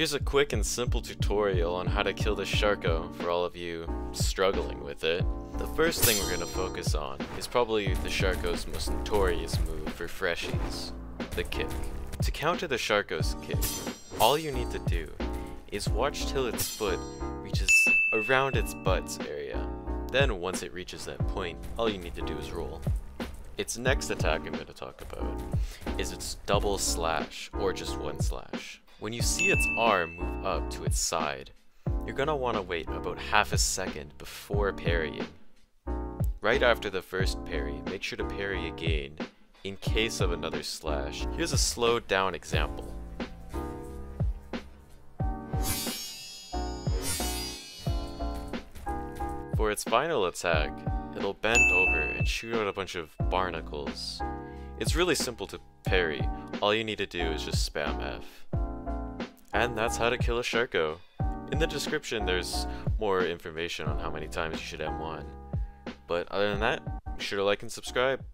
Here's a quick and simple tutorial on how to kill the Sharko for all of you struggling with it. The first thing we're going to focus on is probably the Sharko's most notorious move for freshies, the kick. To counter the Sharko's kick, all you need to do is watch till its foot reaches around its butts area. Then once it reaches that point, all you need to do is roll. Its next attack I'm going to talk about is its double slash, or just one slash. When you see its arm move up to its side, you're gonna want to wait about half a second before parrying. Right after the first parry, make sure to parry again in case of another slash. Here's a slowed down example. For its final attack, it'll bend over and shoot out a bunch of barnacles. It's really simple to parry, all you need to do is just spam F. And that's how to kill a Sharko. In the description there's more information on how many times you should M1. But other than that, be sure to like and subscribe.